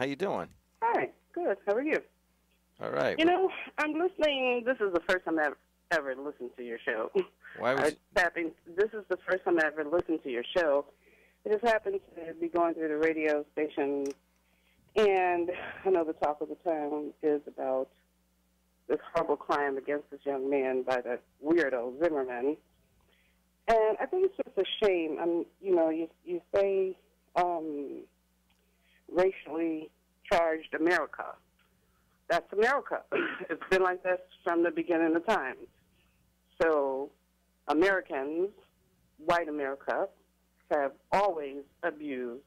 How you doing? Hi, good. How are you? All right. You know, I'm listening. This is the first time I've ever listened to your show. Why was tapping, this is the first time I ever listened to your show. I just happened to be going through the radio station, and I know the talk of the town is about this horrible crime against this young man by that weirdo Zimmerman. And I think it's just a shame. I'm, you know, you you say um, racially charged America. That's America. it's been like this from the beginning of time. So, Americans, white America, have always abused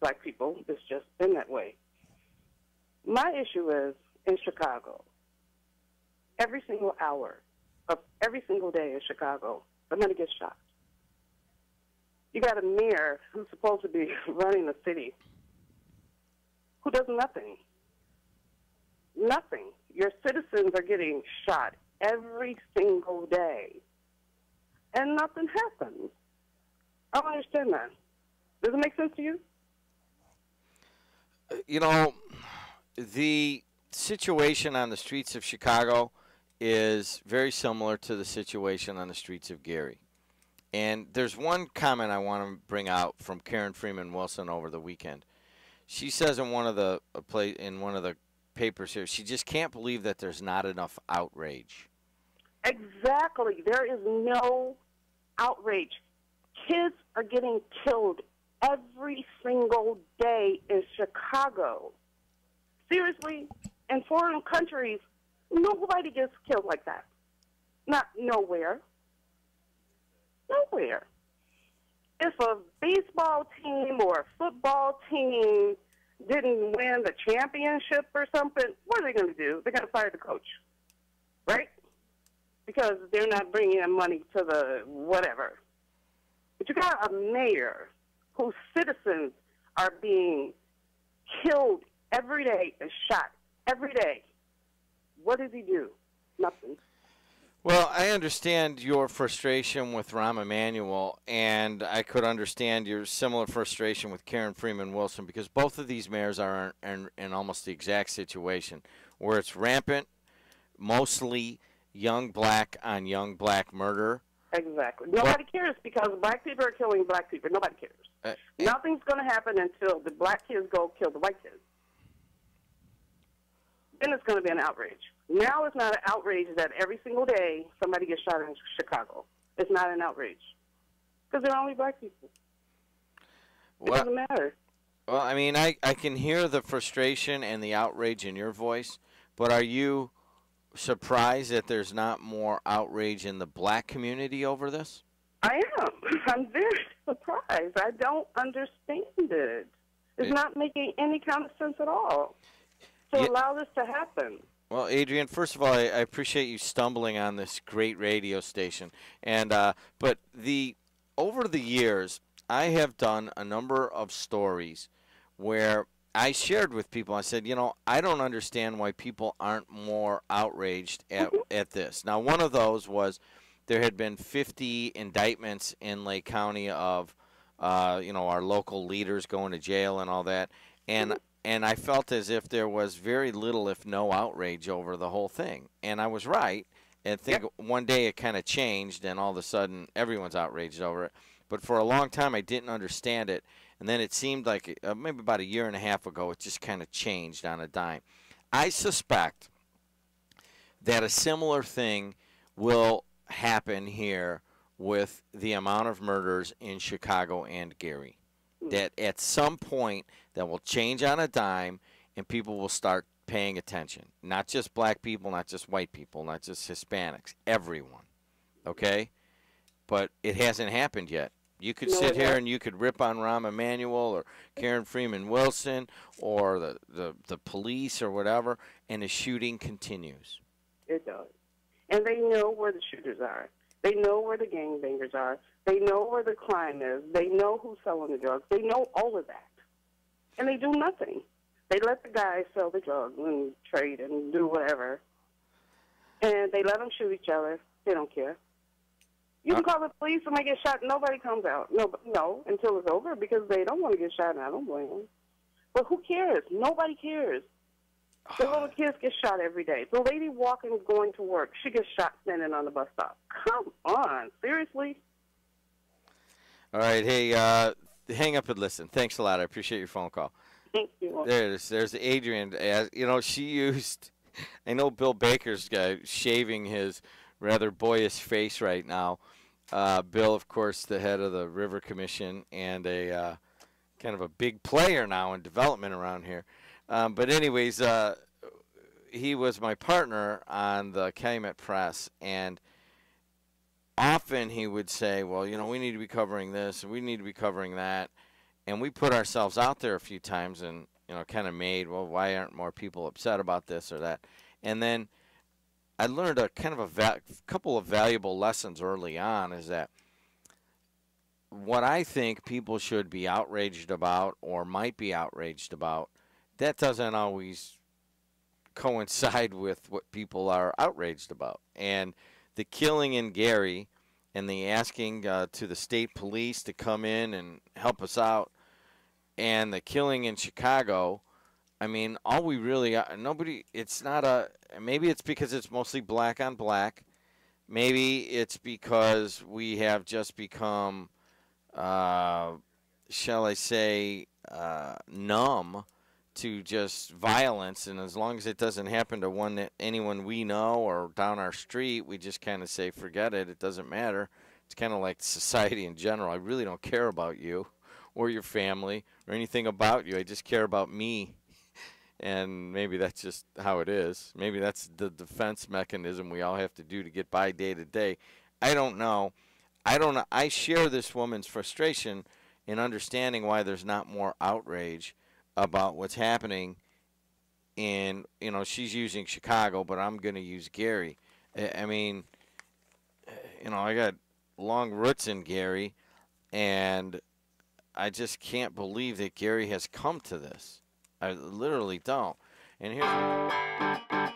black people. It's just been that way. My issue is in Chicago. Every single hour of every single day in Chicago, somebody gets shot. You got a mayor who's supposed to be running the city who does nothing. Nothing. Your citizens are getting shot every single day, and nothing happens. I don't understand that. Does it make sense to you? Uh, you know, the situation on the streets of Chicago is very similar to the situation on the streets of Gary. And there's one comment I want to bring out from Karen Freeman Wilson over the weekend. She says in one of the uh, play in one of the papers here, she just can't believe that there's not enough outrage. Exactly. There is no outrage. Kids are getting killed every single day in Chicago. Seriously, in foreign countries, nobody gets killed like that. Not nowhere. Nowhere. If a baseball team or a football team didn't win the championship or something, what are they going to do? They're going to fire the coach, right? Because they're not bringing in money to the whatever. But you got a mayor whose citizens are being killed every day and shot every day. What does he do? Nothing. Well, I understand your frustration with Rahm Emanuel, and I could understand your similar frustration with Karen Freeman Wilson because both of these mayors are in, in almost the exact situation where it's rampant, mostly young black on young black murder. Exactly. Nobody cares because black people are killing black people. Nobody cares. Uh, Nothing's going to happen until the black kids go kill the white kids. Then it's going to be an outrage. Now it's not an outrage that every single day somebody gets shot in Chicago. It's not an outrage because they're only black people. It well, doesn't matter. well, I mean, I, I can hear the frustration and the outrage in your voice, but are you surprised that there's not more outrage in the black community over this? I am. I'm very surprised. I don't understand it. It's Yeah. not making any kind of sense at all to Yeah. allow this to happen. Well, Adrian, first of all, I, I appreciate you stumbling on this great radio station, and uh, but the over the years, I have done a number of stories where I shared with people. I said, you know, I don't understand why people aren't more outraged at at this. Now, one of those was there had been 50 indictments in Lake County of, uh, you know, our local leaders going to jail and all that, and and I felt as if there was very little, if no, outrage over the whole thing. And I was right. And think one day it kind of changed, and all of a sudden everyone's outraged over it. But for a long time, I didn't understand it. And then it seemed like uh, maybe about a year and a half ago, it just kind of changed on a dime. I suspect that a similar thing will happen here with the amount of murders in Chicago and Gary. That at some point that will change on a dime and people will start paying attention. Not just black people, not just white people, not just Hispanics, everyone. Okay? But it hasn't happened yet. You could No, sit here and you could rip on Rahm Emanuel or Karen Freeman Wilson or the, the, the police or whatever, and the shooting continues. It does. And they know where the shooters are. They know where the gangbangers are. They know where the crime is. They know who's selling the drugs. They know all of that. And they do nothing. They let the guys sell the drugs and trade and do whatever. And they let them shoot each other. They don't care. You can call the police when they get shot. Nobody comes out. No, no, until it's over because they don't want to get shot. And I don't blame them. But who cares? Nobody cares. The little kids get shot every day. The lady walking, going to work, she gets shot standing on the bus stop. Come on, seriously? All right, hey, uh, hang up and listen. Thanks a lot. I appreciate your phone call. Thank you. There it is. There's Adrian. As you know, she used. I know Bill Baker's guy shaving his rather boyish face right now. Uh, Bill, of course, the head of the River Commission and a uh, kind of a big player now in development around here. Um, but anyways, uh, he was my partner on the Calumet Press, and often he would say, "Well, you know, we need to be covering this, and we need to be covering that," and we put ourselves out there a few times, and you know, kind of made, "Well, why aren't more people upset about this or that?" And then I learned a kind of a couple of valuable lessons early on. Is that what I think people should be outraged about or might be outraged about that doesn't always coincide with what people are outraged about. And the killing in Gary and the asking uh, to the state police to come in and help us out, and the killing in Chicago. I mean, all we really uh, nobody. It's not a. Maybe it's because it's mostly black on black. Maybe it's because we have just become, uh, shall I say, uh, numb to just violence, and as long as it doesn't happen to one that anyone we know or down our street, we just kind of say, forget it. It doesn't matter. It's kind of like society in general. I really don't care about you or your family or anything about you. I just care about me. And maybe that's just how it is. Maybe that's the defense mechanism we all have to do to get by day to day. I don't know. I don't know. I share this woman's frustration in understanding why there's not more outrage about what's happening And, you know she's using Chicago, but I'm going to use Gary. I mean, you know, I got long roots in Gary, and I just can't believe that Gary has come to this. I literally don't. And here's.